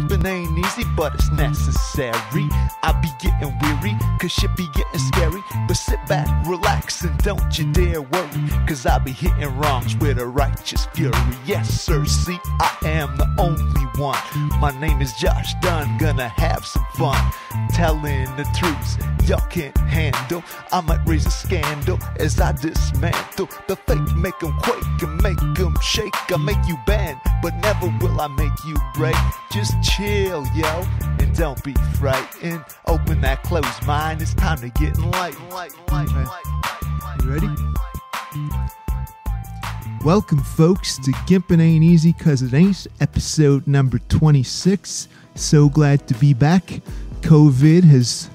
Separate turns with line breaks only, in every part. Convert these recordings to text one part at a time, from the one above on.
Skipping ain't easy, but it's necessary. I be getting weary, cause shit be getting scary. But sit back, relax, and don't you dare worry. Cause I be hitting wrongs with a righteous fury. Yes, sir, see, I am the only one. My name is Josh Dunn, gonna have some fun. Telling the truth, y'all can't handle. I might raise a scandal as I dismantle the fake, make them quake and make them shake. I make you bend, but never will I make you break. Just chill, yo, and don't be frightened. Open that closed mind, it's time to get enlightened.
You ready? Welcome, folks, to Gimpin' Ain't Easy Cause It Ain't, episode number 26. So glad to be back. COVID has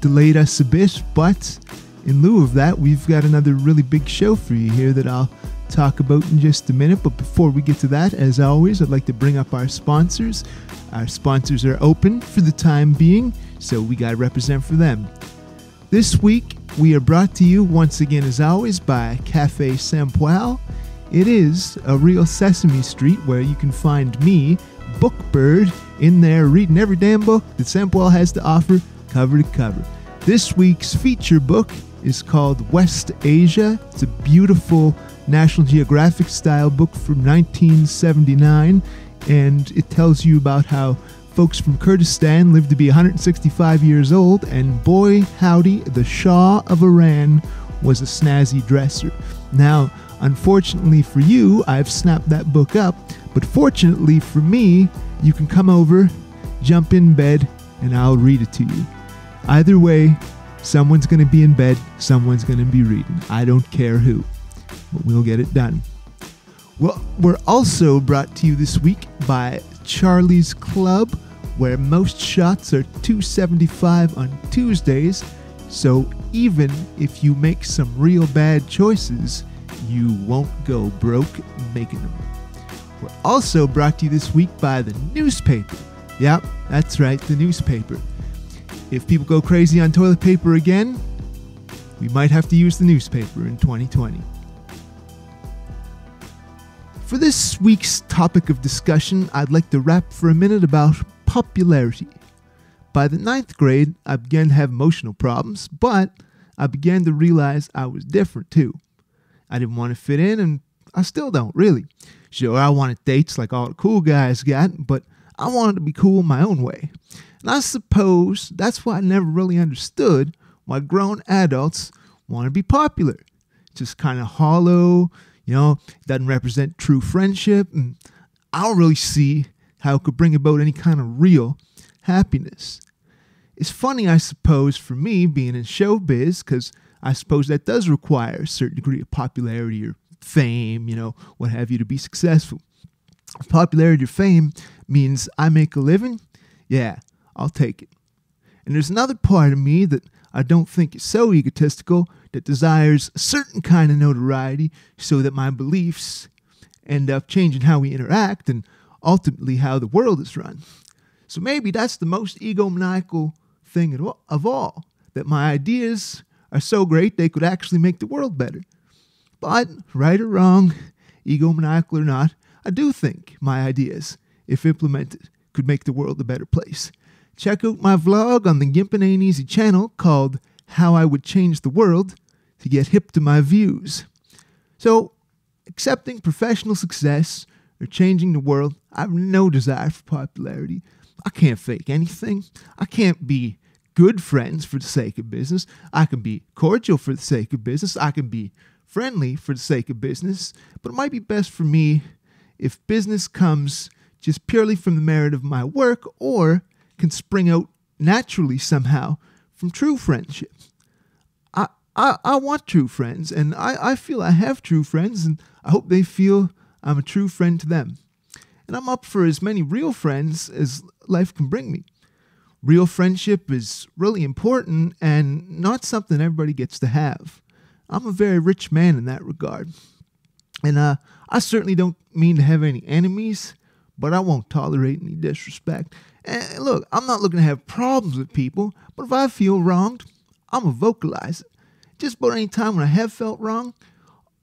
delayed us a bit, but in lieu of that, we've got another really big show for you here that I'll talk about in just a minute. But before we get to that, as always, I'd like to bring up our sponsors. Our sponsors are open for the time being, so we got to represent for them. This week, we are brought to you once again, as always, by Cafe Sampoil. It is a real Sesame Street where you can find me, Bookbird, in there reading every damn book that Sampoil has to offer, cover to cover. This week's feature book is called West Asia. It's a beautiful National Geographic style book from 1979, and it tells you about how folks from Kurdistan lived to be 165 years old, and boy, howdy, the Shah of Iran was a snazzy dresser. Now, unfortunately for you, I've snapped that book up, but fortunately for me, you can come over, jump in bed, and I'll read it to you. Either way, someone's going to be in bed, someone's going to be reading. I don't care who, but we'll get it done. Well, we're also brought to you this week by Charlie's Club, where most shots are 275 on Tuesdays. So even if you make some real bad choices, you won't go broke making them. We're also brought to you this week by the newspaper. Yep, that's right, the newspaper. If people go crazy on toilet paper again, we might have to use the newspaper in 2020. For this week's topic of discussion, I'd like to rap for a minute about popularity. By the ninth grade, I began to have emotional problems, but I began to realize I was different too. I didn't want to fit in, and I still don't, really. Sure, I wanted dates like all the cool guys got, but I wanted to be cool my own way. And I suppose that's why I never really understood why grown adults want to be popular. Just kind of hollow, you know, doesn't represent true friendship, and I don't really see how it could bring about any kind of real happiness. It's funny, I suppose, for me being in showbiz, because I suppose that does require a certain degree of popularity or fame, you know, what have you, to be successful. Popularity or fame means I make a living. Yeah, I'll take it. And there's another part of me that I don't think is so egotistical that desires a certain kind of notoriety so that my beliefs end up changing how we interact and ultimately how the world is run. So maybe that's the most egomaniacal thing of all that my ideas are so great they could actually make the world better. But, right or wrong, egomaniacal or not, I do think my ideas, if implemented, could make the world a better place. Check out my vlog on the Gimpin' Ain't Easy channel called How I Would Change the World to get hip to my views. So, accepting professional success or changing the world, I have no desire for popularity. I can't fake anything. I can't be good friends for the sake of business. I can be cordial for the sake of business. I can be friendly for the sake of business. But it might be best for me if business comes just purely from the merit of my work or can spring out naturally somehow from true friendship. I, I, I want true friends, and I, I feel I have true friends, and I hope they feel I'm a true friend to them. And I'm up for as many real friends as life can bring me. Real friendship is really important and not something everybody gets to have. I'm a very rich man in that regard. And uh, I certainly don't mean to have any enemies, but I won't tolerate any disrespect. And look, I'm not looking to have problems with people, but if I feel wronged, I'm vocalize it. Just about any time when I have felt wrong,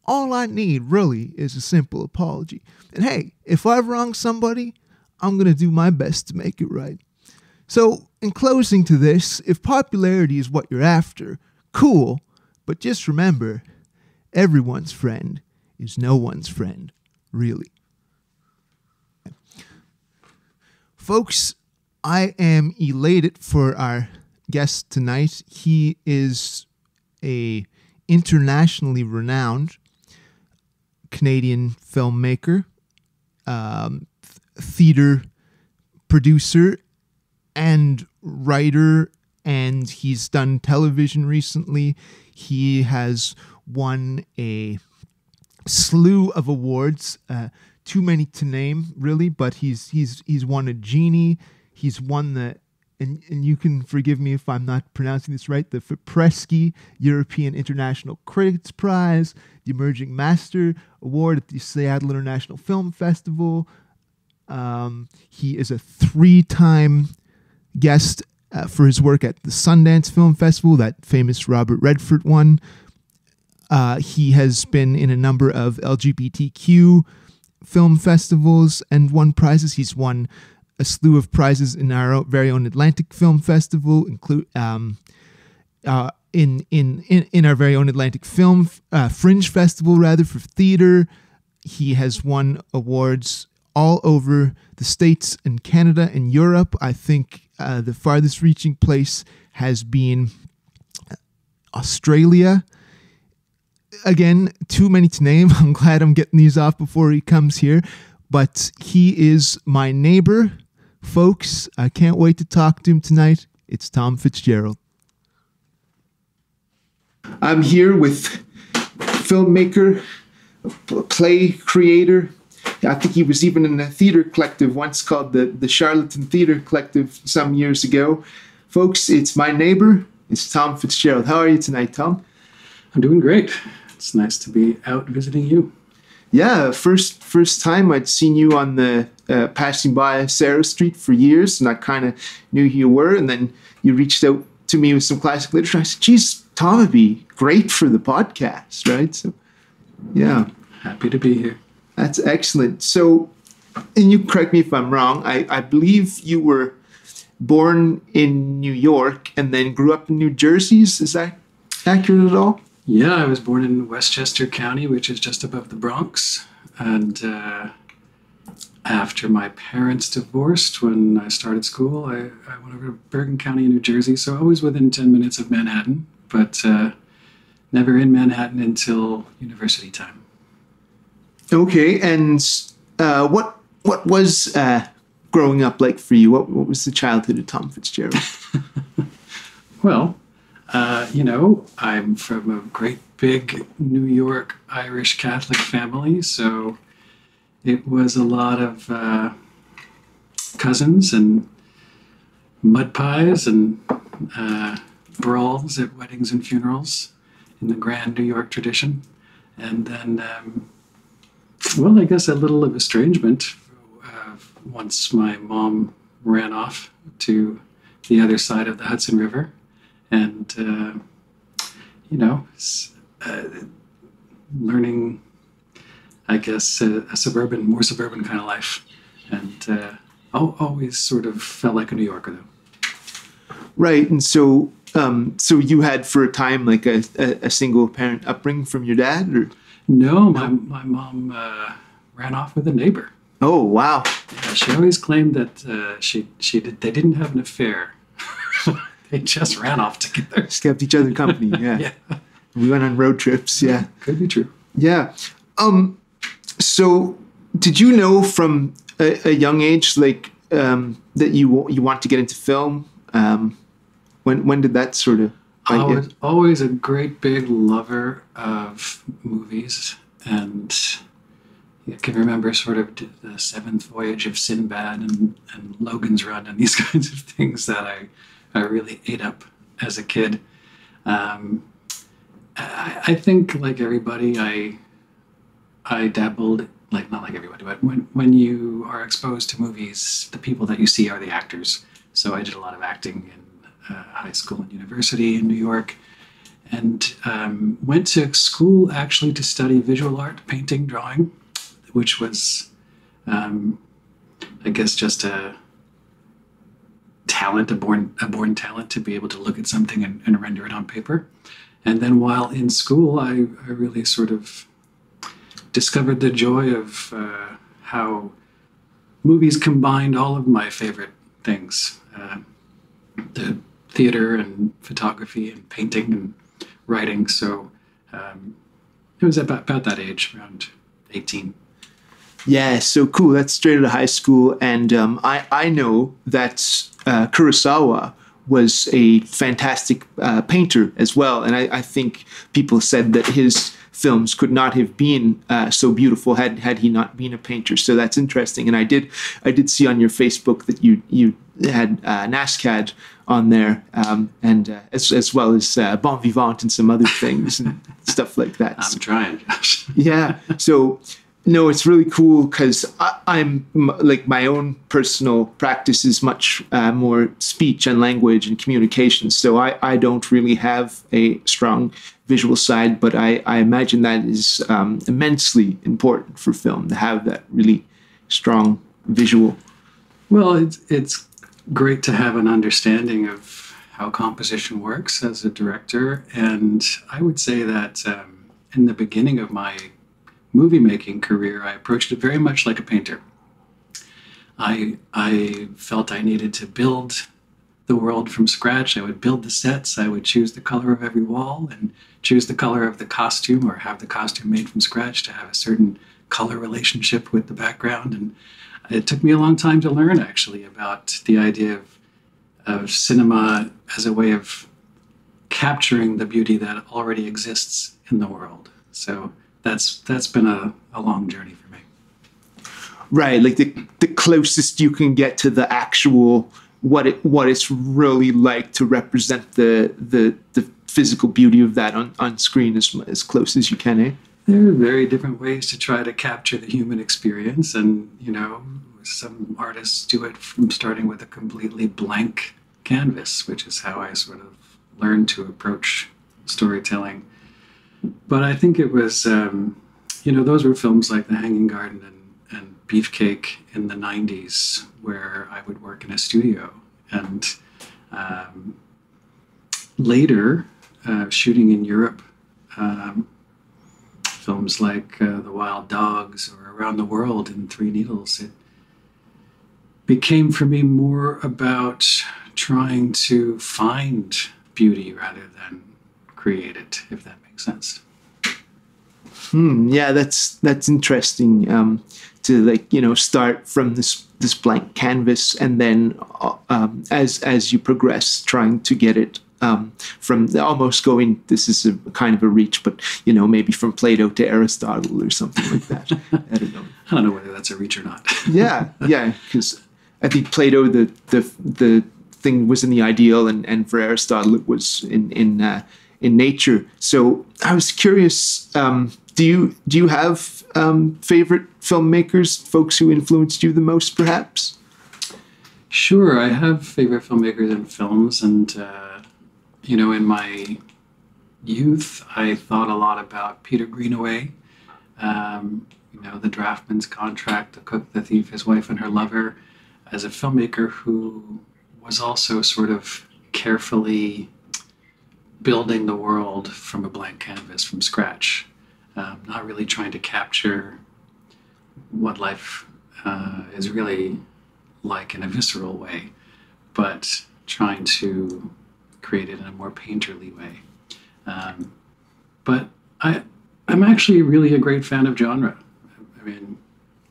all I need really is a simple apology. And hey, if I've wronged somebody, I'm going to do my best to make it right. So, in closing to this, if popularity is what you're after, cool, but just remember everyone's friend is no one's friend, really. Folks, I am elated for our guest tonight. He is a internationally renowned Canadian filmmaker, um, theater producer, and writer. And he's done television recently. He has won a slew of awards. Uh, too many to name, really, but he's he's he's won a Genie. He's won the and, and you can forgive me if I'm not pronouncing this right, the Fipresci European International Critics Prize, the Emerging Master Award at the Seattle International Film Festival. Um, he is a three time guest uh, for his work at the Sundance Film Festival, that famous Robert Redford one. Uh, he has been in a number of LGBTQ film festivals and won prizes. He's won a slew of prizes in our very own Atlantic Film Festival, include um, uh, in, in in our very own Atlantic Film uh, Fringe Festival, rather for theater. He has won awards all over the states and Canada and Europe. I think uh, the farthest reaching place has been Australia. Again, too many to name. I'm glad I'm getting these off before he comes here. But he is my neighbor Folks, I can't wait to talk to him tonight. It's Thom Fitzgerald. I'm here with filmmaker, play creator. I think he was even in a theater collective once called the, the Charlatan Theater Collective some years ago. Folks, it's my neighbor. It's Thom Fitzgerald. How are you tonight, Thom?
I'm doing great. It's nice to be out visiting you.
Yeah, first first time I'd seen you on the uh, passing by Sarah Street for years, and I kind of knew who you were. And then you reached out to me with some classic literature. I said, "Geez, Thom would be great for the podcast, right?" So, yeah,
happy to be here.
That's excellent. So, and you correct me if I'm wrong. I, I believe you were born in New York and then grew up in New Jersey. Is that accurate at all?
Yeah, I was born in Westchester County, which is just above the Bronx, and. Uh, after my parents divorced when I started school, I, I went over to Bergen County, New Jersey, so always within 10 minutes of Manhattan, but uh, never in Manhattan until university time.
Okay, and uh, what what was uh, growing up like for you? What, what was the childhood of Thom Fitzgerald?
well, uh, you know, I'm from a great big New York Irish Catholic family, so it was a lot of uh, cousins and mud pies and uh, brawls at weddings and funerals in the grand New York tradition. And then, um, well, I guess a little of estrangement uh, once my mom ran off to the other side of the Hudson River. And, uh, you know, uh, learning I guess, a, a suburban, more suburban kind of life. And uh, always sort of felt like a New Yorker, though.
Right. And so, um, so you had for a time like a, a, a, single parent upbringing from your dad, or
no? My my mom uh, ran off with a neighbor.
Oh wow!
Yeah, she always claimed that uh, she she did, they didn't have an affair. they just ran off together.
Just kept each other company. Yeah. yeah. We went on road trips. Yeah.
Could be true.
Yeah. Um, so, did you know from a, a young age, like um, that you you want to get into film? Um, when when did that sort of?
I was always a great big lover of movies, and I can remember sort of the Seventh Voyage of Sinbad and, and Logan's Run and these kinds of things that I I really ate up as a kid. Um, I, I think, like everybody, I I dabbled, like not like everybody, but when when you are exposed to movies, the people that you see are the actors. So I did a lot of acting in uh, high school and university in New York, and um, went to school actually to study visual art, painting, drawing, which was um, I guess just a talent, a born a born talent to be able to look at something and, and render it on paper. And then while in school, I, I really sort of discovered the joy of uh, how movies combined all of my favorite things uh, the theater and photography and painting and writing. So um, it was about, about that age, around 18.
Yeah, so cool. That's straight out of high school. And um, I, I know that uh, Kurosawa was a fantastic uh, painter as well. And I, I, think people said that his films could not have been uh, so beautiful had had he not been a painter. So that's interesting. And I did I did see on your Facebook that you you had uh, Nascad on there, um, and uh, as as well as uh, Bon Vivant and some other things and stuff like that.
I'm trying.
yeah. So no, it's really cool because I'm like my own personal practice is much uh, more speech and language and communication. So I, I don't really have a strong visual side, but I, I imagine that is um, immensely important for film to have that really strong visual.
Well, it's, it's great to have an understanding of how composition works as a director. And I would say that um, in the beginning of my movie making career, I approached it very much like a painter. I, I felt I needed to build the world from scratch. I would build the sets. I would choose the color of every wall and choose the color of the costume or have the costume made from scratch to have a certain color relationship with the background. And it took me a long time to learn actually about the idea of, of cinema as a way of capturing the beauty that already exists in the world. So that's that's been a, a long journey for me.
Right, like the the closest you can get to the actual what it what it's really like to represent the the the physical beauty of that on, on screen as as close as you can, eh?
There are very different ways to try to capture the human experience, and you know, some artists do it from starting with a completely blank canvas, which is how I sort of learned to approach storytelling but I think it was, um, you know, those were films like The Hanging Garden and, and Beefcake in the 90s, where I would work in a studio. And um, later, uh, shooting in Europe, um, films like uh, The Wild Dogs or Around the World in Three Needles, it became for me more about trying to find beauty rather than create it, if that makes sense.
Hmm, yeah, that's that's interesting. Um, to like you know start from this this blank canvas and then uh, um, as as you progress, trying to get it um, from almost going. This is a kind of a reach, but you know maybe from Plato to Aristotle or something like that. I don't know.
I don't know whether that's a reach or not.
yeah, yeah, because I think Plato the the the thing was in the ideal, and and for Aristotle it was in in uh, in nature. So I was curious. Um, do you do you have um, favorite filmmakers, folks who influenced you the most, perhaps?
Sure, I have favorite filmmakers and films, and uh, you know, in my youth, I thought a lot about Peter Greenaway. Um, you know, The Draughtsman's Contract, The Cook, The Thief, His Wife, and Her Lover, as a filmmaker who was also sort of carefully building the world from a blank canvas from scratch, um, not really trying to capture what life uh, is really like in a visceral way, but trying to create it in a more painterly way. Um, but I, I'm actually really a great fan of genre. I mean,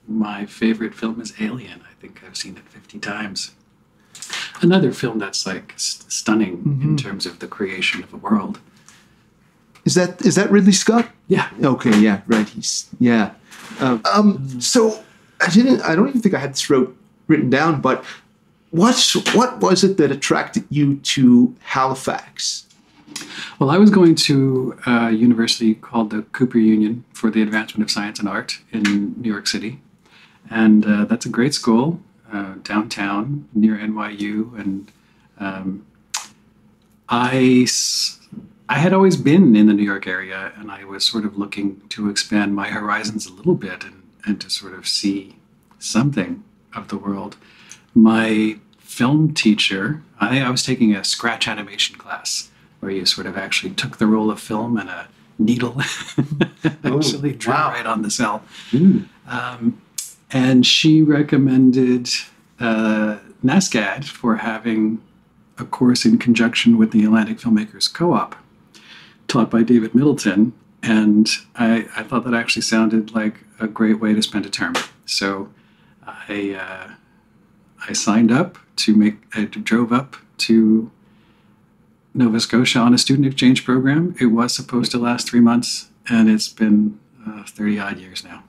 my favorite film is Alien. I think I've seen it 50 times another film that's like st- stunning mm-hmm. in terms of the creation of a world.
Is that is that Ridley Scott?
Yeah.
Okay. Yeah. Right. He's yeah. Um, um, so I didn't. I don't even think I had this wrote written down. But what what was it that attracted you to Halifax?
Well, I was going to a university called the Cooper Union for the Advancement of Science and Art in New York City, and uh, that's a great school uh, downtown near NYU, and um, I I had always been in the New York area, and I was sort of looking to expand my horizons a little bit and and to sort of see something of the world. My film teacher, I, I was taking a scratch animation class where you sort of actually took the roll of film and a needle actually drew
wow.
right on the cell. Um, and she recommended uh, NASCAD for having a course in conjunction with the Atlantic Filmmakers Co-op, taught by David Middleton. And I, I thought that actually sounded like a great way to spend a term. So I uh, I signed up to make. I drove up to Nova Scotia on a student exchange program. It was supposed to last three months, and it's been uh, thirty odd years now.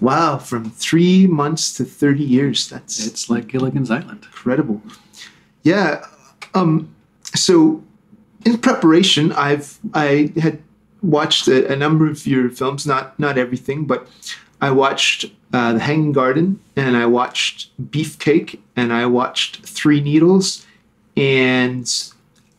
Wow, from three months to 30 years. That's
It's like Gilligan's Island.
incredible. Yeah. Um, so in preparation, I've I had watched a, a number of your films, not not everything, but I watched uh, The Hanging Garden, and I watched Beefcake, and I watched Three Needles, and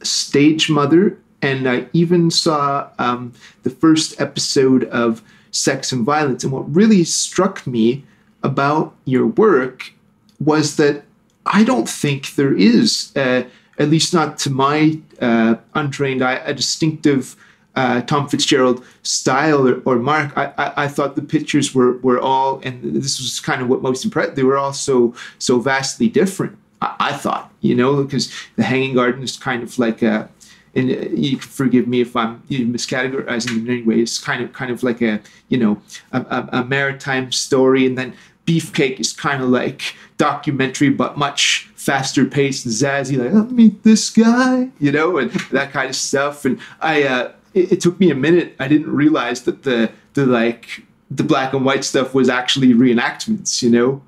Stage Mother, and I even saw um, the first episode of Sex and Violence. And what really struck me about your work was that I don't think there is, uh, at least not to my uh, untrained eye, a distinctive uh, Thom Fitzgerald style or, or mark. I, I, I thought the pictures were, were all, and this was kind of what most impressed. They were all so so vastly different. I, I thought, you know, because the Hanging Garden is kind of like a, and uh, you can forgive me if I'm you know, miscategorizing it in any way. It's kind of kind of like a you know a, a, a maritime story, and then Beefcake is kind of like documentary, but much faster paced and zazzy. Like, oh, meet this guy, you know, and that kind of stuff. And I, uh, it, it took me a minute. I didn't realize that the the like the black and white stuff was actually reenactments, you know.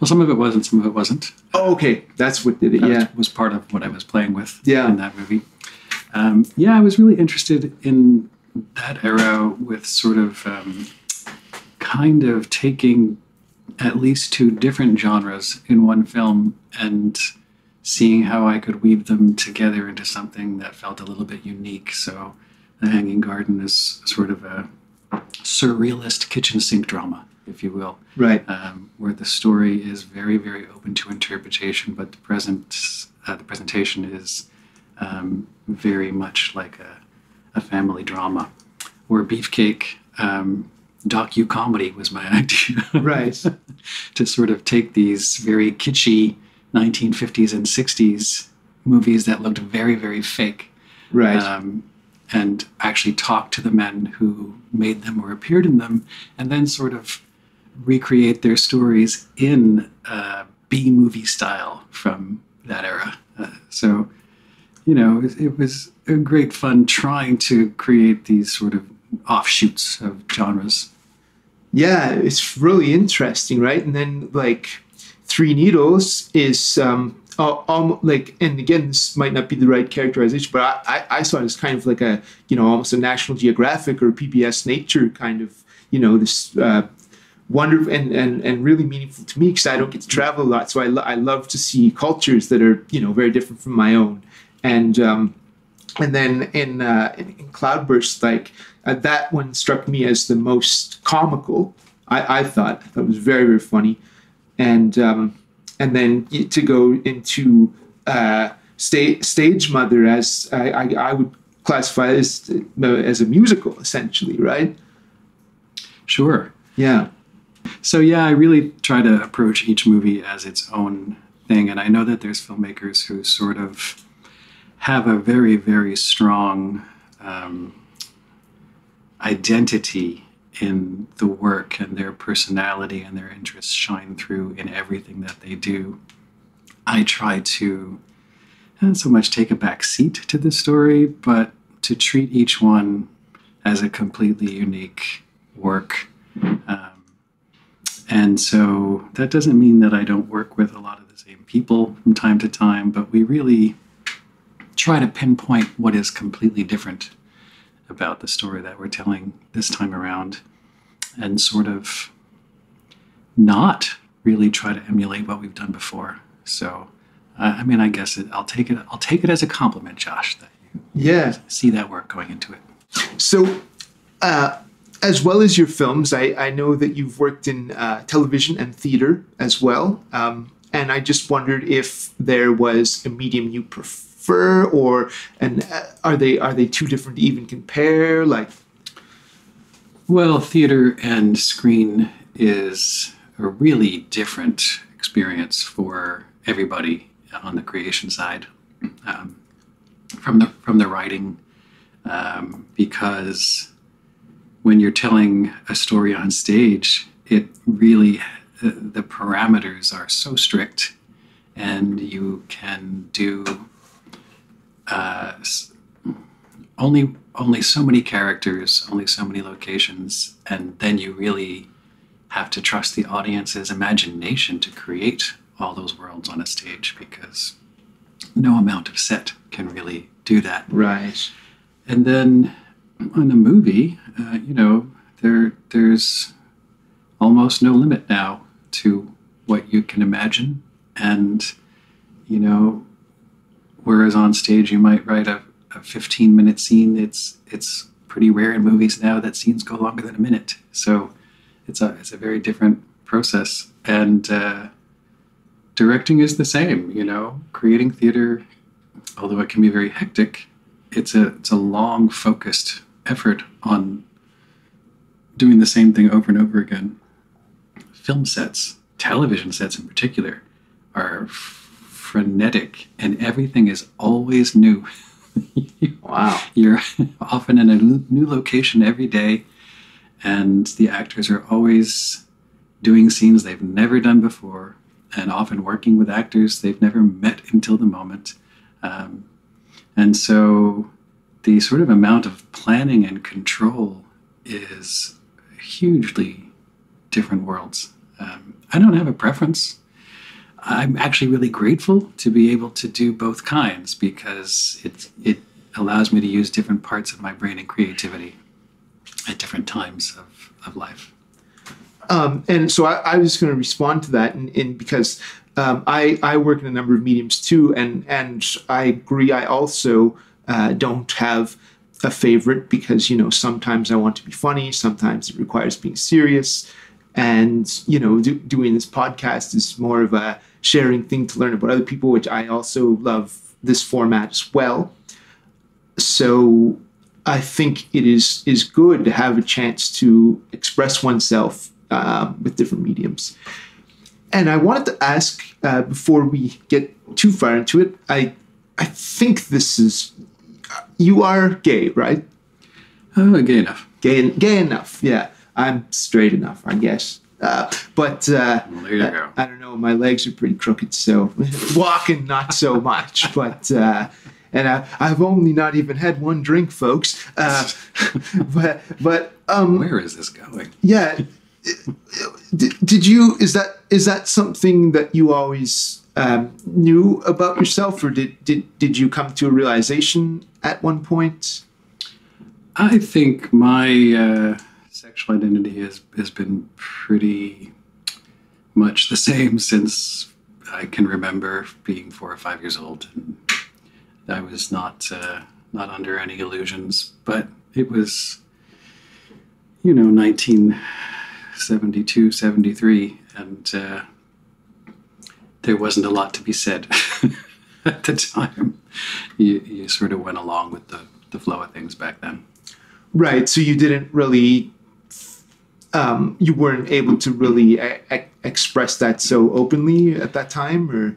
Well, some of it was and some of it wasn't.
Oh, okay, that's what did it.
That
Yeah,
was part of what I was playing with
Yeah.
in that movie. Um, yeah, I was really interested in that era with sort of um, kind of taking at least two different genres in one film and seeing how I could weave them together into something that felt a little bit unique. So, The Hanging Garden is sort of a surrealist kitchen sink drama, if you will
right.
um, where the story is very, very open to interpretation, but the present, uh, the presentation is um, very much like a, a family drama. Or Beefcake, um, docu comedy was my idea.
Right.
to sort of take these very kitschy 1950s and 60s movies that looked very, very fake
Right.
um, and actually talk to the men who made them or appeared in them, and then sort of recreate their stories in uh, B movie style from that era. Uh, so, you know, it, it was a great fun trying to create these sort of offshoots of genres.
Yeah, it's really interesting, right? And then like Three Needles is um al- almo- like, and again, this might not be the right characterization, but I, I, I saw it as kind of like a you know almost a National Geographic or PBS Nature kind of you know this. Uh, wonderful and, and, and really meaningful to me because I don't get to travel a lot. So I, lo- I love to see cultures that are, you know, very different from my own. And, um, and then in, uh, in, in Cloudburst, like uh, that one struck me as the most comical. I, I thought I thought it was very very funny, and um, and then to go into uh, sta- stage mother as I, I, I would classify as as a musical essentially, right?
Sure.
Yeah,
So yeah, I really try to approach each movie as its own thing, and I know that there's filmmakers who sort of have a very, very strong um, identity in the work, and their personality and their interests shine through in everything that they do. I try to not so much take a back seat to the story, but to treat each one as a completely unique work. Um, and so that doesn't mean that I don't work with a lot of the same people from time to time, but we really try to pinpoint what is completely different about the story that we're telling this time around and sort of not really try to emulate what we've done before. So uh, I mean I guess it, I'll take it I'll take it as a compliment, Josh, that you
yeah.
see that work going into it.
So, uh, as well as your films, I, I know that you've worked in uh, television and theater as well. Um, and I just wondered if there was a medium you prefer, or and uh, are they are they too different to even compare? Like,
Well, theater and screen is a really different experience for everybody on the creation side, um, from the from the writing, um, because when you're telling a story on stage, it really the, the parameters are so strict, and you can do uh, only only so many characters, only so many locations, and then you really have to trust the audience's imagination to create all those worlds on a stage because no amount of set can really do that.
right,
And then on a movie, uh, you know, there there's almost no limit now to what you can imagine, and you know, whereas on stage you might write a, a 15 minute scene, it's it's pretty rare in movies now that scenes go longer than a minute. So it's a it's a very different process, and uh, directing is the same. You know, creating theater, although it can be very hectic, it's a it's a long focused effort on doing the same thing over and over again. Film sets, television sets in particular, are frenetic, and everything is always new.
wow,
You're often in a new location every day, and the actors are always doing scenes they've never done before, and often working with actors they've never met until the moment. Um, and so the sort of amount of planning and control is hugely different worlds. Um, I don't have a preference. I'm actually really grateful to be able to do both kinds because it it allows me to use different parts of my brain and creativity at different times of, of life.
Um, and so I, I was going to respond to that, and, and because um, I I work in a number of mediums too, and and I agree. I also uh, don't have a favorite because you know sometimes I want to be funny, sometimes it requires being serious, and you know do, doing this podcast is more of a sharing thing to learn about other people, which I also love this format as well. So I think it is is good to have a chance to express oneself um, with different mediums. And I wanted to ask uh, before we get too far into it. I I think this is you are gay, right?
Oh, gay enough.
Gay gay enough. Yeah, I'm straight enough, I guess. Uh, but uh,
Well, there you go.
I don't know. My legs are pretty crooked, so walking not so much. But uh, and I, I've only not even had one drink, folks. Uh, but but um,
Where is this going?
yeah. Did, did you is that is that something that you always um, knew about yourself, or did, did did you come to a realization at one point?
I think my uh, sexual identity has, has been pretty much the same since I can remember being four or five years old. And I was not uh, not under any illusions, but it was, you know, 1972, 73, and uh, there wasn't a lot to be said at the time. You, you sort of went along with the, the flow of things back then.
Right. So you didn't really, um, you weren't able to really e- e- express that so openly at that time, or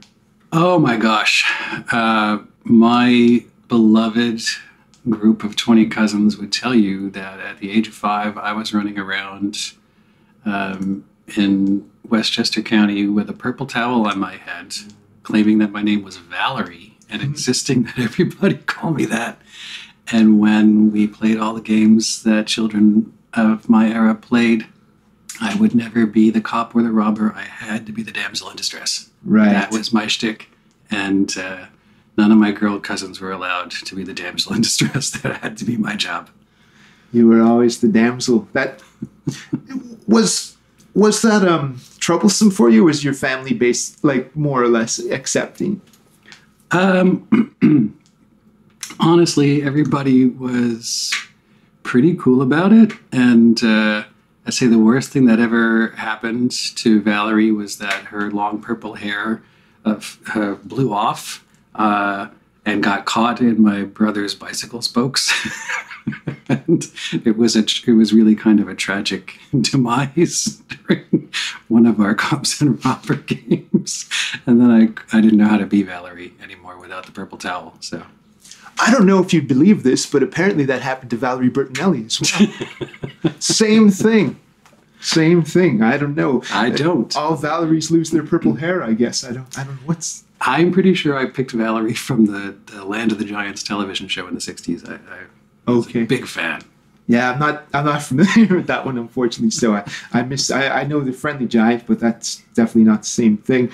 Oh my gosh. Uh, my beloved group of 20 cousins would tell you that at the age of five, I was running around um, in Westchester County with a purple towel on my head, claiming that my name was Valerie and insisting that everybody call me that. And when we played all the games that children of my era played, I would never be the cop or the robber. I had to be the damsel in distress.
right?
That was my shtick, and uh, none of my girl cousins were allowed to be the damsel in distress. That had to be my job.
you were always the damsel. That was was that um troublesome for you? Was your family based like more or less accepting?
Um, honestly, everybody was pretty cool about it. And uh, I'd say the worst thing that ever happened to Valerie was that her long purple hair uh, blew off uh, and got caught in my brother's bicycle spokes. and it was a it was really kind of a tragic demise during one of our cops and robber games. And then I I didn't know how to be Valerie anymore without the purple towel. So
I don't know if you'd believe this, but apparently that happened to Valerie Bertinelli as well. Same thing. Same thing. I don't know.
I don't.
All Valeries lose their purple hair, I guess. I don't I don't know what's
I'm pretty sure I picked Valerie from the, the Land of the Giants television show in the 60s. I, I
Okay.
a big fan.
Yeah, I'm not. I'm not familiar with that one, unfortunately. So I, I miss. I, I know the friendly giant, but that's definitely not the same thing.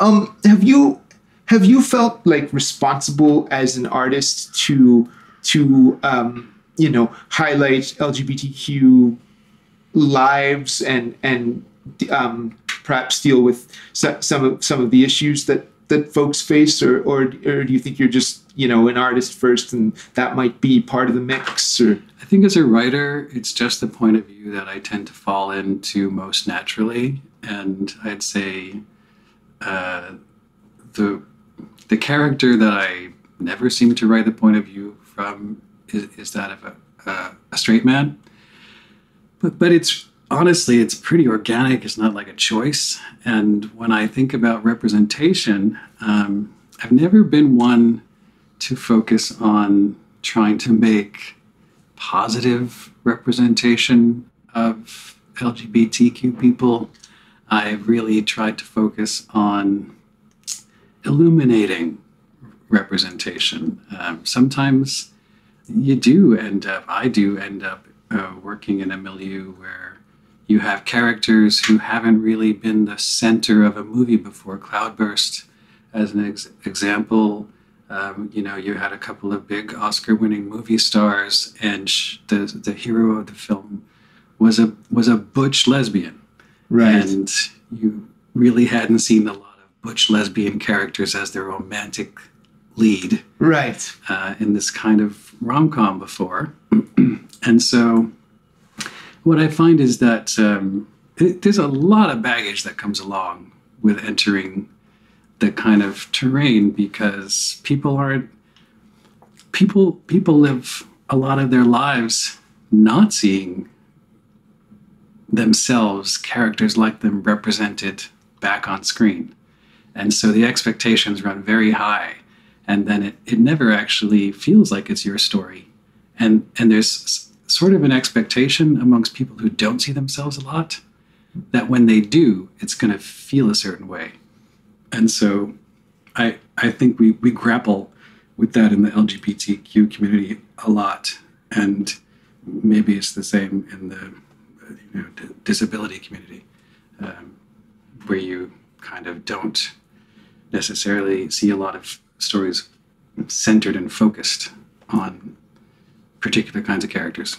Um, have you have you felt like responsible as an artist to to um, you know highlight LGBTQ lives and and um, perhaps deal with some of some of the issues that that folks face, or or or do you think you're just you know an artist first, and that might be part of the mix, or?
I think as a writer, it's just the point of view that I tend to fall into most naturally, and I'd say uh, the the character that I never seem to write the point of view from is, is that of a, a, a straight man. But but it's honestly it's pretty organic. It's not like a choice. And when I think about representation, um, I've never been one to focus on trying to make positive representation of LGBTQ people. I've really tried to focus on illuminating representation. Um, sometimes you do end up, I do end up uh, working in a milieu where you have characters who haven't really been the center of a movie before. Cloudburst, as an ex- example, um, you know, you had a couple of big Oscar-winning movie stars, and sh- the the hero of the film was a was a butch lesbian, right? and you really hadn't seen of butch lesbian characters as their romantic lead
right,
uh, in this kind of rom com before. and so, what I find is that um, it, there's a lot of baggage that comes along with entering the kind of terrain because people aren't people people live a lot of their lives not seeing themselves characters like them represented back on screen and so the expectations run very high and then it, it never actually feels like it's your story. And and there's sort of an expectation amongst people who don't see themselves a lot that when they do it's going to feel a certain way. And so i i think we we grapple with that in the lgbtq community a lot. And maybe it's the same in the you know, disability community um, where you kind of don't necessarily see a lot of stories centered and focused on particular kinds of characters.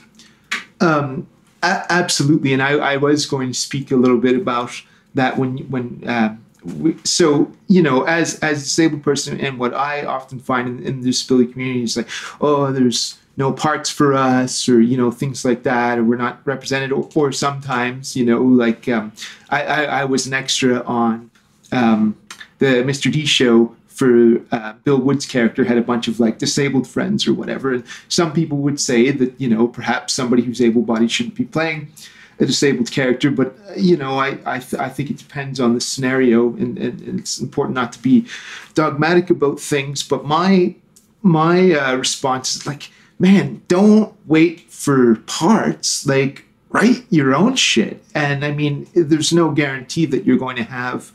Um, a- absolutely, and I, I was going to speak a little bit about that when when uh, we, so you know as as a disabled person and what I often find in, in the disability community is like oh there's no parts for us or you know things like that or we're not represented or, or sometimes you know like um, I, I I was an extra on um, the Mr. D show for uh, Bill Wood's character had a bunch of like disabled friends or whatever. And some people would say that, you know, perhaps somebody who's able bodied shouldn't be playing a disabled character. But, uh, you know, I, I, th- I think it depends on the scenario and, and, and it's important not to be dogmatic about things. But my, my uh, response is like, man, don't wait for parts. Like, write your own shit. And I mean, there's no guarantee that you're going to have,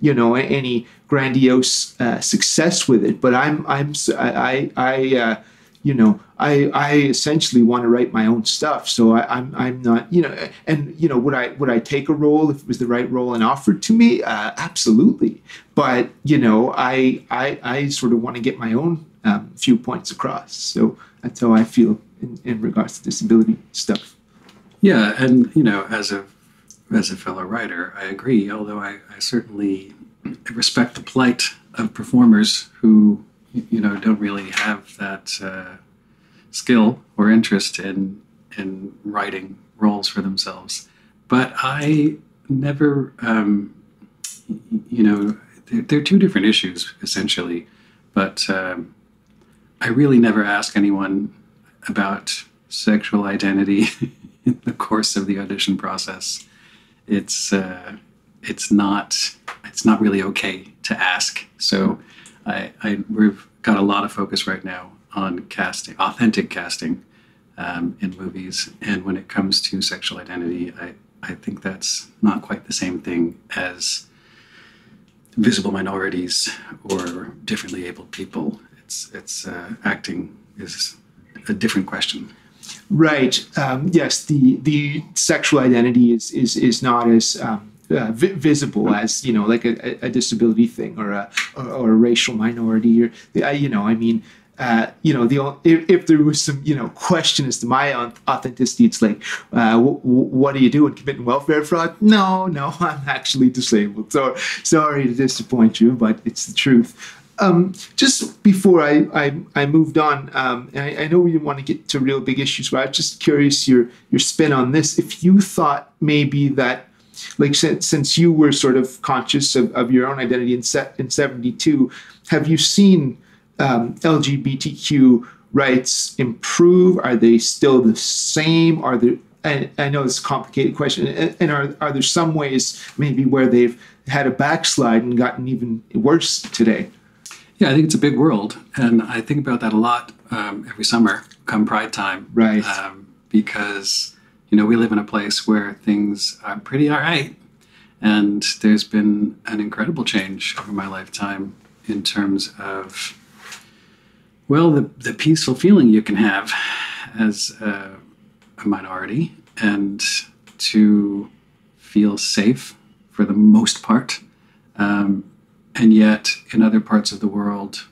you know, any grandiose uh, success with it. But I'm, I'm, I uh, you know, I, I essentially want to write my own stuff. So I, I'm, I'm not, you know, and you know, would I, would I take a role if it was the right role and offered to me? Uh, absolutely. But you know, I, I, I sort of want to get my own um, few points across. So that's how I feel in, in regards to disability stuff.
Yeah, and you know, as a as a fellow writer, I agree. Although I, I certainly respect the plight of performers who you know don't really have that uh, skill or interest in in writing roles for themselves. But I never, um, you know, they're, they're, two different issues essentially. But um, I really never ask anyone about sexual identity in the course of the audition process. It's uh, it's not it's not really okay to ask. So I, I we've got a lot of focus right now on casting, authentic casting um, in movies. And when it comes to sexual identity, I, I think that's not quite the same thing as visible minorities or differently abled people. It's, it's uh, acting is a different question.
Right. Um, yes. The the sexual identity is is is not as um, uh, vi- visible as you know, like a, a disability thing or a or, or a racial minority or you know. I mean, uh, you know, the if, if, there was some, you know, question as to my authenticity, it's like, uh, w- w- what do you do in committing welfare fraud? No, no, I'm actually disabled. So sorry to disappoint you, but it's the truth. Um, just before I, I, I moved on, um, I, I, know we didn't want to get to real big issues, but I'm just curious your your spin on this. If you thought maybe that, like since, since you were sort of conscious of, of your own identity in, set, in 72, have you seen um, LGBTQ rights improve? Are they still the same? Are there and I know it's a complicated question. And are, are there some ways maybe where they've had a backslide and gotten even worse today?
Yeah, I think it's a big world. And I think about that a lot um, every summer come Pride time.
Right.
Um, because, you know, we live in a place where things are pretty all right. And there's been an incredible change over my lifetime in terms of well, the, the peaceful feeling you can have as a, a minority and to feel safe for the most part. Um, and yet, in other parts of the world,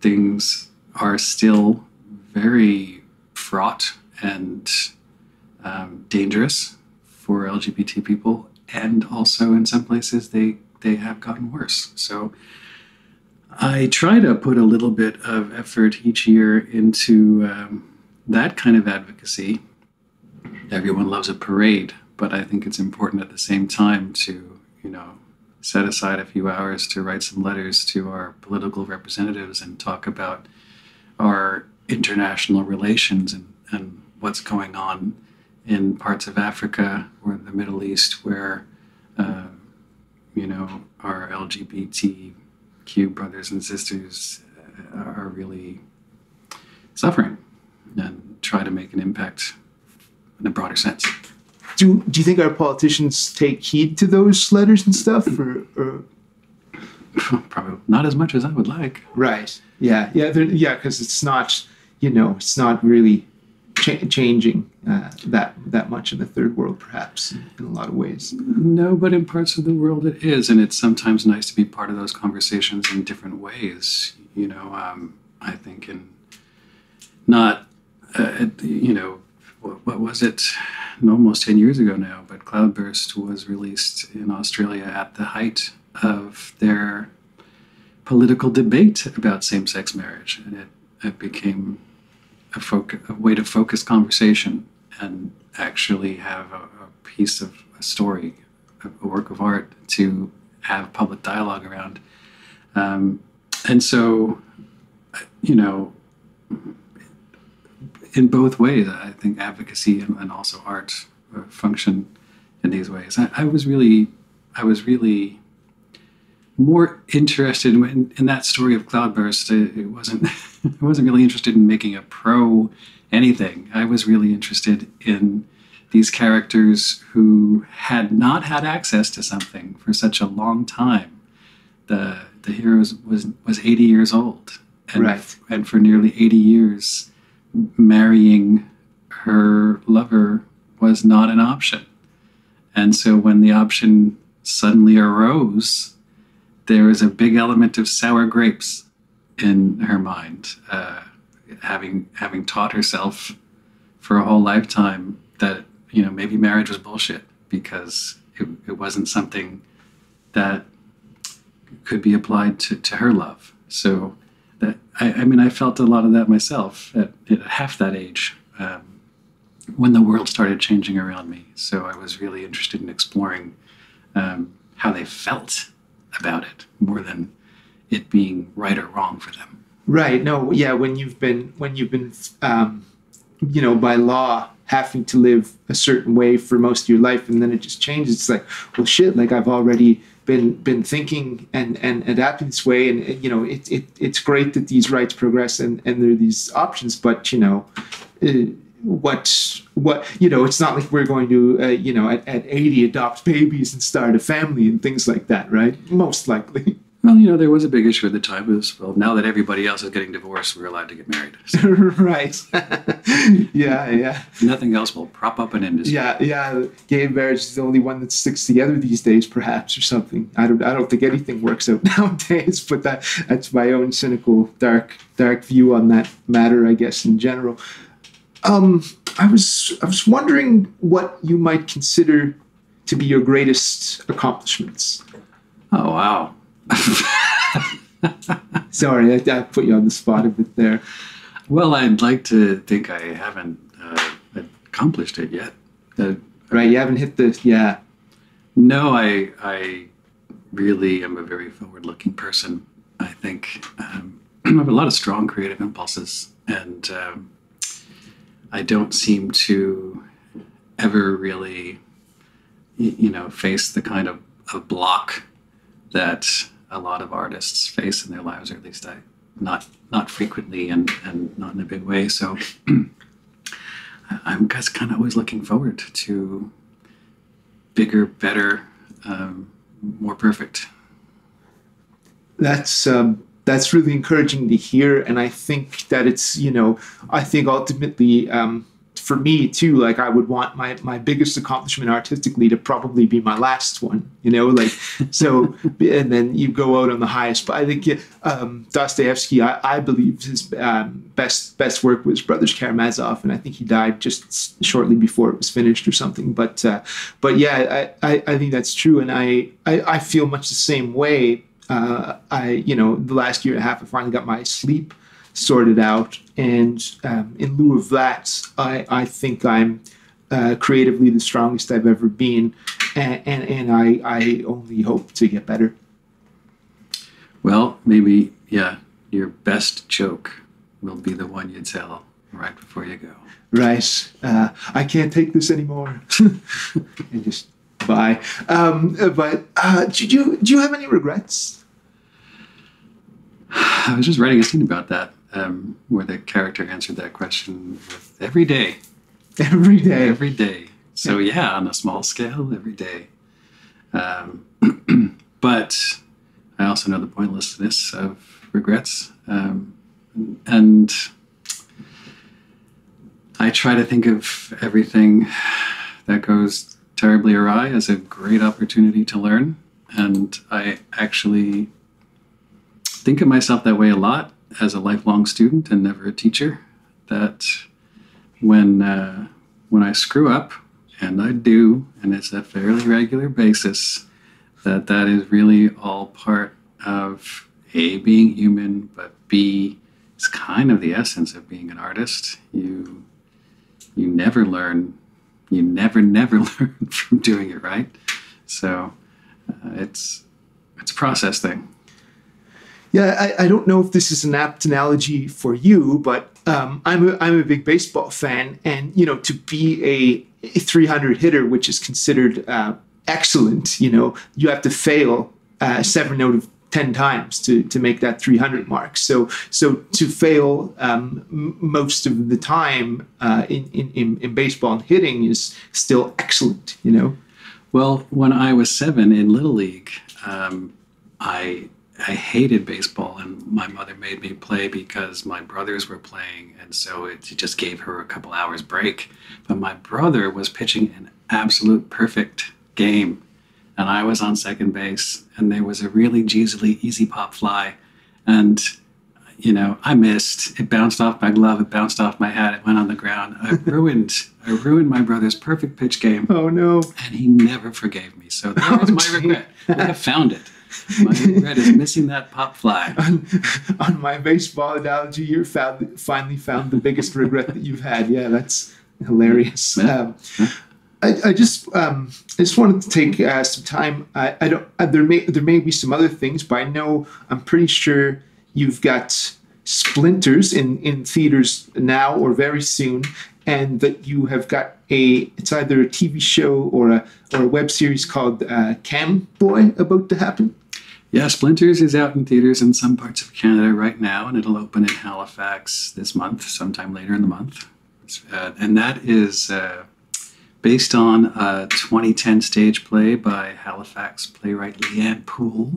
things are still very fraught and um, dangerous for LGBT people. And also, in some places, they, they have gotten worse. So, I try to put a little bit of effort each year into um, that kind of advocacy. Everyone loves a parade, but I think it's important at the same time to, you know, set aside a few hours to write some letters to our political representatives and talk about our international relations and, and what's going on in parts of Africa or the Middle East where, uh, you know, our LGBTQ brothers and sisters uh, are really suffering and try to make an impact in a broader sense.
Do, do you think our politicians take heed to those letters and stuff or, or?
probably not as much as I would like.
Right. Yeah. Yeah. Yeah. Because it's not, you know, it's not really cha- changing uh, that that much in the third world, perhaps in a lot of ways.
No, but in parts of the world it is, and it's sometimes nice to be part of those conversations in different ways. You know, um, I think in not, uh, you know, what, was it? Almost ten years ago now, but Cloudburst was released in Australia at the height of their political debate about same-sex marriage, and it, it became a, focus, a way to focus conversation and actually have a, a piece of a story, a, a, work of art to have public dialogue around. Um, and so, you know, in both ways, I think advocacy and, and also art uh, function in these ways. I, I was really, I was really more interested in, in that story of Cloudburst. It, it wasn't I wasn't really interested in making a pro anything. I was really interested in these characters who had not had access to something for such a long time. The the hero was was, was 80 years old, and
right.
and for nearly 80 years, marrying her lover was not an option. And so when the option suddenly arose, there is a big element of sour grapes in her mind, uh, having having taught herself for a whole lifetime that you know maybe marriage was bullshit because it, it wasn't something that could be applied to, to her love. So that I, I mean, I felt a lot of that myself at, at half that age um, when the world started changing around me. So I was really interested in exploring um, how they felt about it more than it being right or wrong for them.
Right. No. Yeah. When you've been when you've been, um, you know, by law having to live a certain way for most of your life, and then it just changes. It's like, well, shit. Like I've already been been thinking and and adapting this way, and, you know, it, it it's great that these rights progress and and there are these options, but you know. Uh, what what you know it's not like we're going to uh, you know at, at 80 adopt babies and start a family and things like that right most likely
Well, you know, there was a big issue at the time. Was well, now that everybody else is getting divorced, we're allowed to get married. So
right yeah yeah
nothing else will prop up an industry.
yeah yeah gay marriage is the only one that sticks together these days perhaps or something i don't i don't think anything works out nowadays but that that's my own cynical dark dark view on that matter i guess in general um i was i was wondering what you might consider to be your greatest accomplishments
Oh wow.
sorry i, I put you on the spot a bit there
Well, I'd like to think I haven't uh, accomplished it yet. Uh,
right you haven't hit the yeah
no, I I really am a very forward-looking person. I think um, I have a lot of strong creative impulses, and um, I don't seem to ever really, you know, face the kind of, of block that a lot of artists face in their lives, or at least I not not frequently and and not in a big way. So I'm just kind of always looking forward to bigger, better, um, more perfect.
that's um, that's really encouraging to hear, and I think that it's you know I think ultimately um, for me too like I would want my my biggest accomplishment artistically to probably be my last one, you know like so and then you go out on the highest. But I think um, Dostoevsky, I, I believe his um, best best work was Brothers Karamazov, and I think he died just shortly before it was finished or something. But uh, but yeah, I, I, I think that's true, and I, I I feel much the same way uh, I, you know, the last year and a half, I finally got my sleep sorted out, and um, in lieu of that, I, I think I'm uh, creatively the strongest I've ever been, and and, and I, I only hope to get better.
Well, maybe, yeah, your best joke will be the one you tell right before you go.
Right, uh, I can't take this anymore, and just bye. Um, but uh, do you do you have any regrets?
I was just writing a scene about that, um, where the character answered that question with every day,
Every day.
every day. So yeah, on a small scale, every day. Um, but I also know the pointlessness of regrets, um, and I try to think of everything that goes terribly awry as a great opportunity to learn, and I actually think of myself that way a lot as a lifelong student and never a teacher. That when uh, when I screw up, and I do, and it's a fairly regular basis, that that is really all part of a being human, but b is kind of the essence of being an artist. You you never learn, you never never learn from doing it right. So uh, it's it's a process thing.
Yeah, I, I don't know if this is an apt analogy for you, but um, I'm a, I'm a big baseball fan, and you know to be a, a 300 hitter, which is considered uh, excellent, you know you have to fail uh, seven out of 10 times to, to make that 300 mark. So so to fail um, most of the time uh, in, in, in in baseball and hitting is still excellent, you know.
Well, when I was seven in Little League, um, I I hated baseball, and my mother made me play because my brothers were playing, and so it just gave her a couple hours break. But my brother was pitching an absolute perfect game, and I was on second base, and there was a really jeezily easy pop fly, and you know I missed. It bounced off my glove. It bounced off my hat. It went on the ground. I ruined. I ruined my brother's perfect pitch game
Oh no.
and he never forgave me. So that was oh,
my
regret. I have found it. My regret is missing that pop fly.
on, on my baseball analogy, you found finally found the biggest regret that you've had. Yeah, that's hilarious. Um, I, I just um, I just wanted to take uh, some time. I, I don't. Uh, there may there may be some other things, but I know I'm pretty sure you've got splinters in in theaters now or very soon, and that you have got a it's either a TV show or a or a web series called uh, Cam Boy about to happen.
Yeah, Splinters is out in theaters in some parts of Canada right now, and it'll open in Halifax this month, sometime later in the month. Uh, and that is uh, based on a 2010 stage play by Halifax playwright Lee-Anne Poole.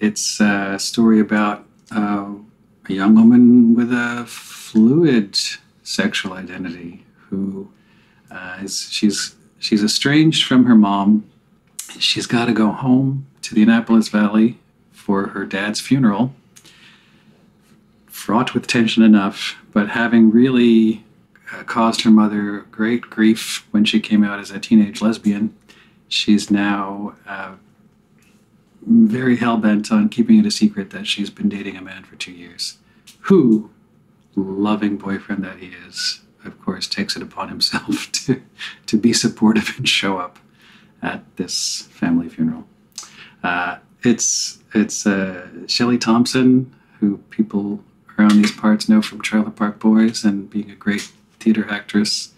It's a story about uh, a young woman with a fluid sexual identity who uh, is she's she's estranged from her mom. She's got to go home to the Annapolis Valley for her dad's funeral. Fraught with tension enough, but having really uh, caused her mother great grief when she came out as a teenage lesbian, she's now uh, very hell bent on keeping it a secret that she's been dating a man for two years, who, loving boyfriend that he is, of course, takes it upon himself to, to be supportive and show up at this family funeral. Uh, it's it's uh, Shelley Thompson, who people around these parts know from Trailer Park Boys and being a great theater actress,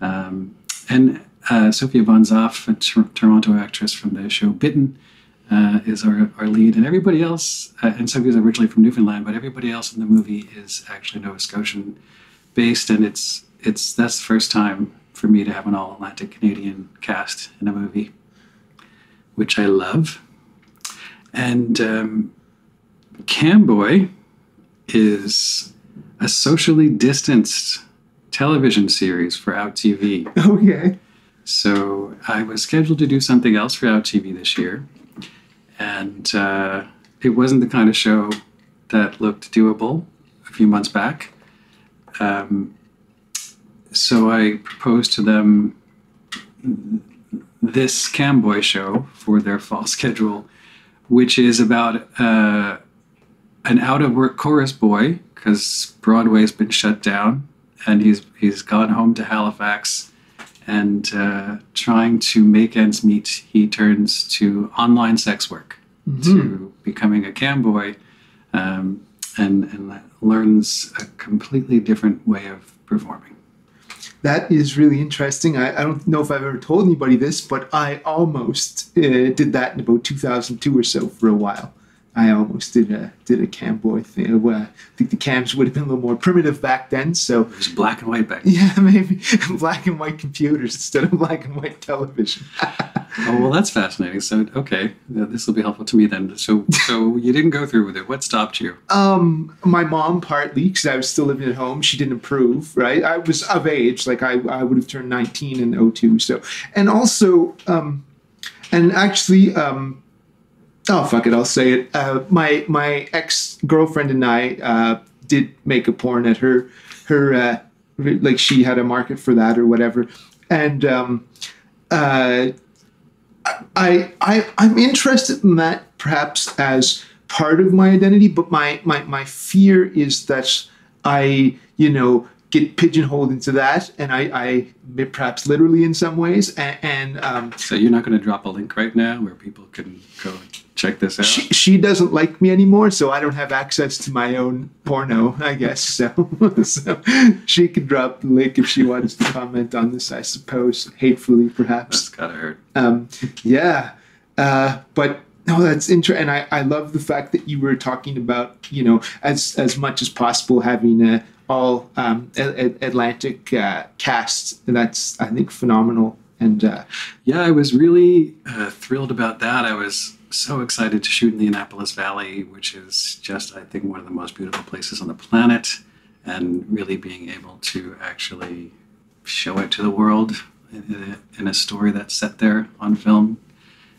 um, and uh, Sofia Banzhaf, a Tor- Toronto actress from the show Bitten, uh, is our, our lead, and everybody else. Uh, and Sofia's originally from Newfoundland, but everybody else in the movie is actually Nova Scotian based, and it's it's that's the first time for me to have an all Atlantic Canadian cast in a movie, which I love. And um, Camboy is a socially distanced television series for Out TV.
Okay.
So I was scheduled to do something else for Out TV this year, and uh, it wasn't the kind of show that looked doable a few months back. Um, so I proposed to them this Camboy show for their fall schedule, which is about uh, an out of work chorus boy because Broadway's been shut down, and he's he's gone home to Halifax, and uh, trying to make ends meet, he turns to online sex work, to becoming a cam boy, um, and and learns a completely different way of performing.
That is really interesting. I, I don't know if I've ever told anybody this, but I almost uh, did that in about 2002 or so for a while. I almost did a did a cam boy thing. Well, I think the cams would have been a little more primitive back then. So
It was black and white back then.
yeah, maybe black and white computers instead of black and white television.
Oh well, that's fascinating. So okay, this will be helpful to me then. So so you didn't go through with it. What stopped you?
Um, my mom partly because I was still living at home. She didn't approve. Right, I was of age. Like I, I would have turned 19 in 02. So, and also, um, and actually, um, oh fuck it, I'll say it. Uh, my my ex girlfriend and I uh, did make a porn at her her uh, like she had a market for that or whatever, and um, uh, I, I I'm interested in that perhaps as part of my identity, but my my my fear is that I you know get pigeonholed into that, and I I perhaps literally in some ways, and, and um,
So you're not going to drop a link right now where people can go check this out.
she she doesn't like me anymore, so I don't have access to my own porno, I guess. So, so she could drop the link if she wants to comment on this, I suppose, hatefully perhaps.
That's gotta hurt.
Um, yeah, uh, but no, that's interesting. And I, I love the fact that you were talking about, you know, as as much as possible having a all um, a- a- Atlantic uh, cast. That's I think phenomenal. And uh,
Yeah, I was really uh, thrilled about that. I was so excited to shoot in the Annapolis Valley, which is just, I think, one of the most beautiful places on the planet, and really being able to actually show it to the world in a, in a story that's set there on film.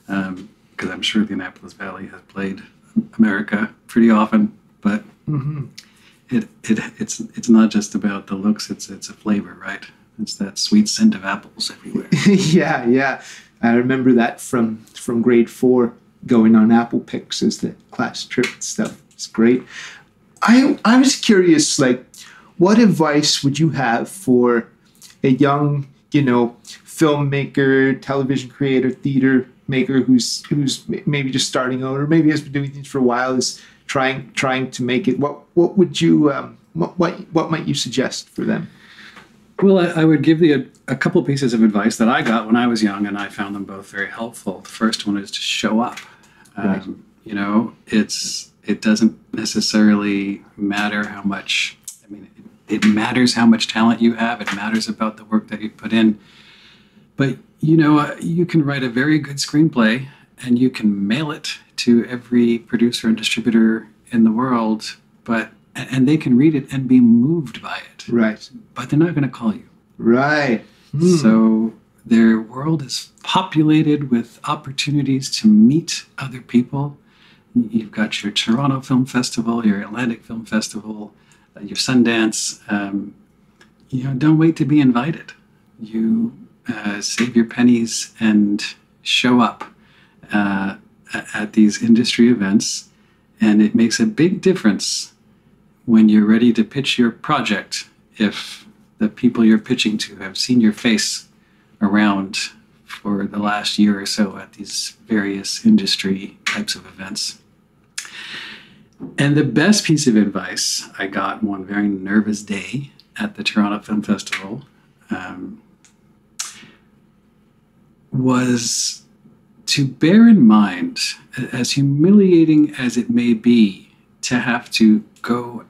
Um, because I'm sure the Annapolis Valley has played America pretty often, but mm-hmm. it, it it's it's not just about the looks; it's it's a flavor, right? It's that sweet scent of apples everywhere.
yeah, yeah, I remember that from from grade four. Going on Apple Picks as the class trip stuff. It's great. I I was curious, like, what advice would you have for a young, you know, filmmaker, television creator, theater maker who's who's maybe just starting out or maybe has been doing things for a while is trying trying to make it. What what would you um, what what what might you suggest for them?
Well, I, I would give you a, a couple pieces of advice that I got when I was young, and I found them both very helpful. The first one is to show up.
Right.
Um, you know, it's it doesn't necessarily matter how much. I mean, it, it matters how much talent you have. It matters about the work that you put in. But you know, uh, you can write a very good screenplay, and you can mail it to every producer and distributor in the world. But and they can read it and be moved by it
Right.
but they're not going to call you.
Right.
So their world is populated with opportunities to meet other people. You've got your Toronto Film Festival, your Atlantic Film Festival, uh, your Sundance. Um, you know, don't wait to be invited. You uh, save your pennies and show up uh, at these industry events, and it makes a big difference when you're ready to pitch your project if the people you're pitching to have seen your face around for the last year or so at these various industry types of events. And the best piece of advice I got one very nervous day at the Toronto Film Festival um, was to bear in mind, as humiliating as it may be, to have to go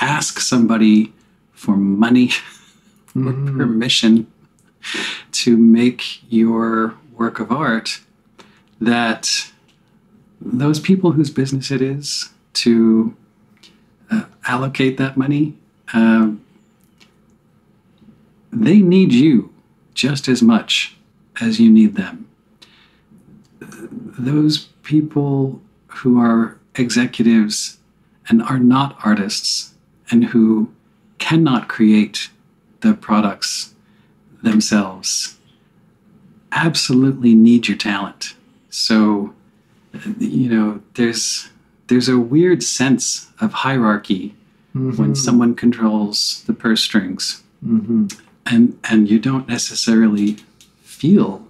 ask somebody for money or permission to make your work of art that those people whose business it is to uh, allocate that money um, they need you just as much as you need them. Those people who are executives and are not artists and who cannot create the products themselves absolutely need your talent. So you know there's there's a weird sense of hierarchy when someone controls the purse strings.
Mm-hmm.
and and you don't necessarily feel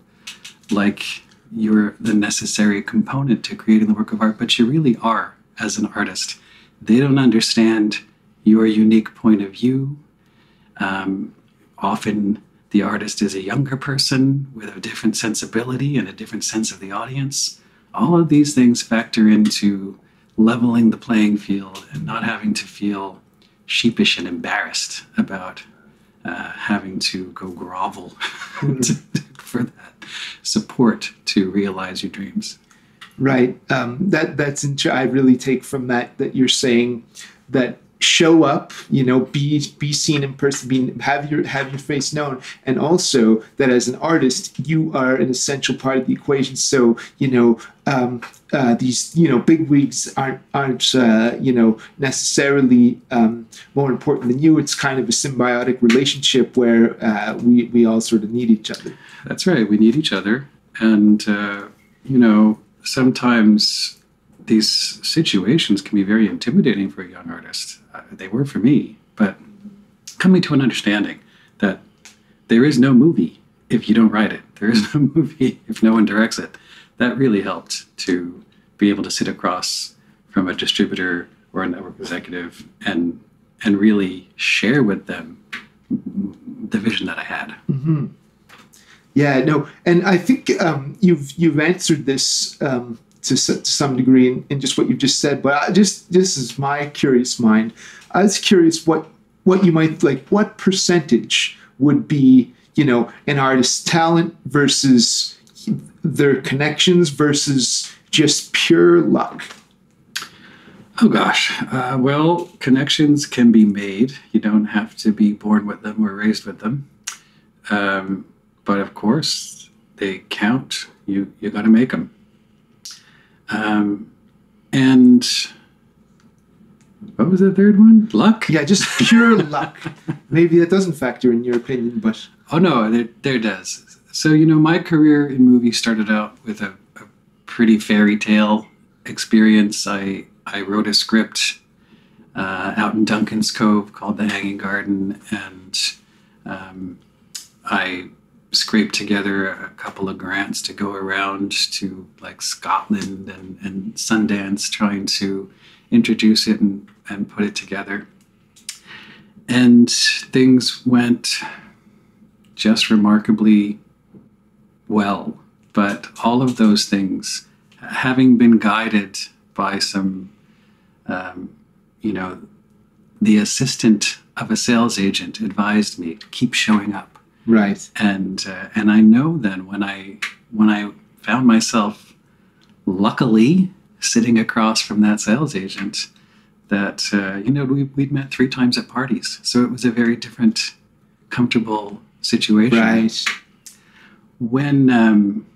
like you're the necessary component to creating the work of art but you really are as an artist. They don't understand your unique point of view um, often the artist is a younger person with a different sensibility and a different sense of the audience all of these things factor into leveling the playing field and not having to feel sheepish and embarrassed about uh, having to go grovel to- for that support to realize your dreams.
Right. Um, that that's int- I really take from that that you're saying that show up, you know, be be seen in person, be have your have your face known, and also that as an artist you are an essential part of the equation. So you know um, uh, these you know big wigs aren't aren't uh, you know necessarily um, more important than you. It's kind of a symbiotic relationship where uh, we we all sort of need each other.
That's right. We need each other. And, uh, you know, sometimes these situations can be very intimidating for a young artist. They were for me. But coming to an understanding that there is no movie if you don't write it, there is no movie if no one directs it, that really helped to be able to sit across from a distributor or a network executive and and really share with them the vision that I had.
Yeah, no, and I think um, you've you've answered this um, to, to some degree in, in just what you've just said. But I just this is my curious mind. I was curious what what you might like. What percentage would be you know an artist's talent versus their connections versus just pure luck?
Oh gosh. Uh, well, connections can be made. You don't have to be born with them or raised with them. Um, but of course, they count. You you got to make them. Um, and what was the third one? Luck.
Yeah, just pure luck. Maybe that doesn't factor in your opinion, but
Oh no, there, there does. So you know, my career in movies started out with a, a pretty fairy tale experience. I I wrote a script uh, out in Duncan's Cove called The Hanging Garden, and um, I scraped together a couple of grants to go around to like Scotland and, and Sundance, trying to introduce it and, and put it together. And things went just remarkably well. But all of those things, having been guided by some, um, you know, the assistant of a sales agent advised me to keep showing up.
Right.
And uh, and I know then when I when I found myself, luckily sitting across from that sales agent, that uh, you know we we'd met three times at parties, so it was a very different, comfortable situation.
Right.
When um,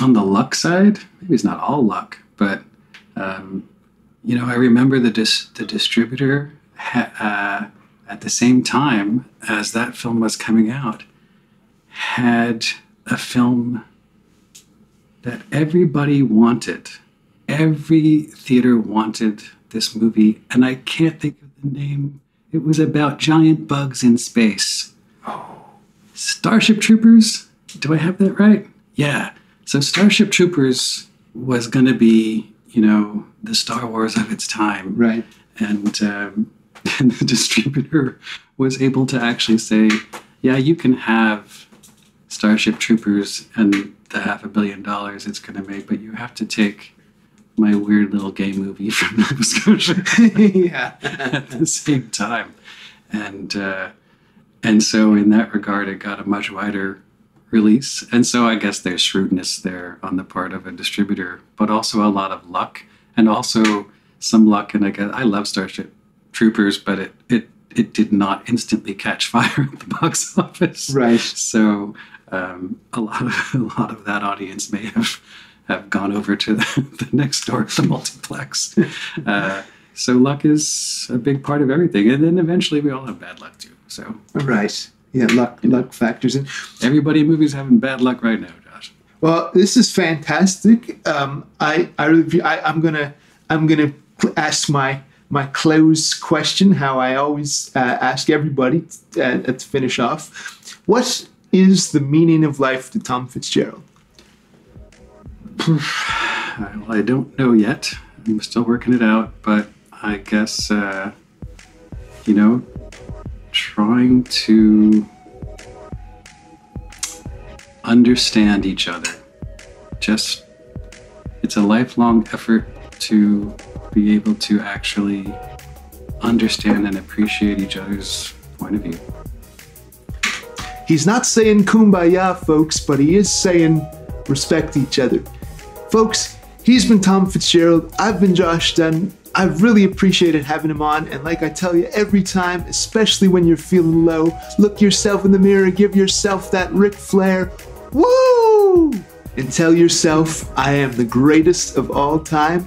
on the luck side, maybe it's not all luck, but um, you know, I remember the dis- the distributor ha- uh, at the same time as that film was coming out had a film that everybody wanted. Every theater wanted this movie, and I can't think of the name. It was about giant bugs in space. Starship Troopers? Do I have that right? Yeah. So Starship Troopers was going to be, you know, the Star Wars of its time.
Right.
And, um, and the distributor was able to actually say, yeah, you can have Starship Troopers and the half a billion dollars it's going to make, but you have to take my weird little gay movie from Nova Scotia
yeah.
at the same time. And uh, and so in that regard, it got a much wider release. And so I guess there's shrewdness there on the part of a distributor, but also a lot of luck, and also some luck. And I guess I love Starship Troopers, but it it it did not instantly catch fire at the box office.
Right.
So um, a lot of a lot of that audience may have have gone over to the, the next door, the multiplex. Uh, so luck is a big part of everything, and then eventually we all have bad luck too. So
Right. Yeah. Luck. Luck factors in.
everybody in movies having bad luck right now, Josh.
Well, this is fantastic. Um, I, I, I, I'm gonna, I'm gonna ask my my close question, how I always uh, ask everybody uh, to finish off. What is the meaning of life to Thom Fitzgerald?
Well, I don't know yet. I'm still working it out, but I guess uh, you know, trying to understand each other. Just it's a lifelong effort to be able to actually understand and appreciate each other's point of view.
He's not saying kumbaya, folks, but he is saying respect each other. Folks, he's been Thom Fitzgerald. I've been Josh Dunn. I've really appreciated having him on. And like I tell you every time, especially when you're feeling low, look yourself in the mirror, give yourself that Ric Flair, woo! And tell yourself, I am the greatest of all time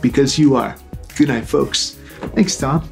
because you are. Good night, folks. Thanks, Thom.